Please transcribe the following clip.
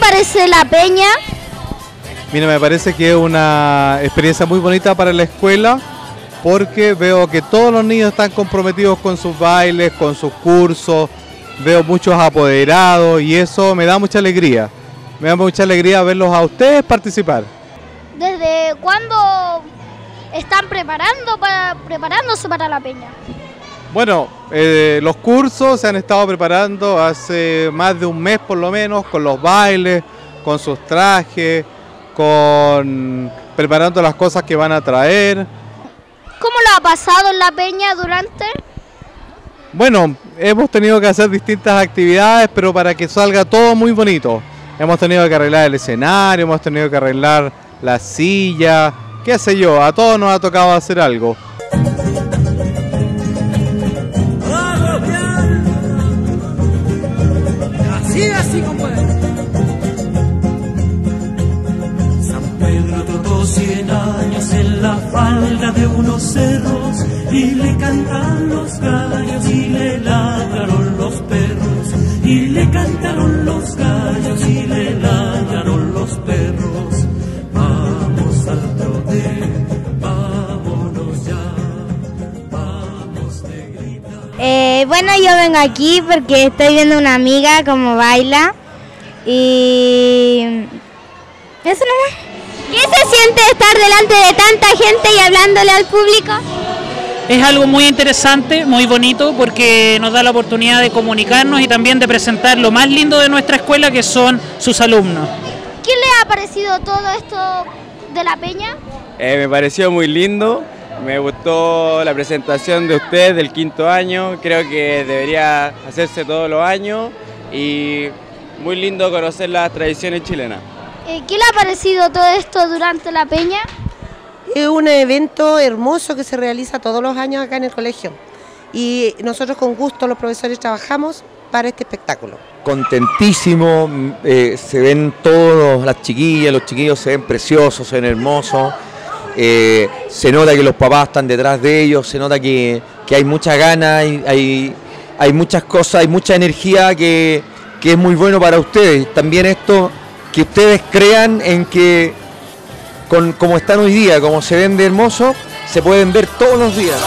parece la peña? Mira, me parece que es una experiencia muy bonita para la escuela porque veo que todos los niños están comprometidos con sus bailes, con sus cursos, veo muchos apoderados y eso me da mucha alegría. Me da mucha alegría verlos a ustedes participar. ¿Desde cuándo están preparando para, preparándose para la peña? Bueno, eh, los cursos se han estado preparando hace más de un mes por lo menos, con los bailes, con sus trajes, con preparando las cosas que van a traer. ¿Cómo lo ha pasado en la peña durante? Bueno, hemos tenido que hacer distintas actividades, pero para que salga todo muy bonito. Hemos tenido que arreglar el escenario, hemos tenido que arreglar la silla, qué sé yo, a todos nos ha tocado hacer algo. San Pedro tocó cien años en la falda de unos cerros y le cantan los gallos y le ladraron Eh, bueno, yo vengo aquí porque estoy viendo una amiga como baila y eso nomás. ¿Qué se siente estar delante de tanta gente y hablándole al público? Es algo muy interesante, muy bonito, porque nos da la oportunidad de comunicarnos y también de presentar lo más lindo de nuestra escuela, que son sus alumnos. ¿Qué le ha parecido todo esto de la peña? Eh, me pareció muy lindo, me gustó la presentación de usted del quinto año, creo que debería hacerse todos los años y muy lindo conocer las tradiciones chilenas. Eh, ¿Qué le ha parecido todo esto durante la peña? Es un evento hermoso que se realiza todos los años acá en el colegio y nosotros con gusto los profesores trabajamos para este espectáculo. contentísimo, mm, eh, se ven todos, las chiquillas, los chiquillos se ven preciosos, se ven hermosos, eh, se nota que los papás están detrás de ellos, se nota que, que hay mucha gana, hay, hay, muchas cosas, hay mucha energía que, que es muy bueno para ustedes. También esto, que ustedes crean en que con como están hoy día, como se ven de hermosos, se pueden ver todos los días.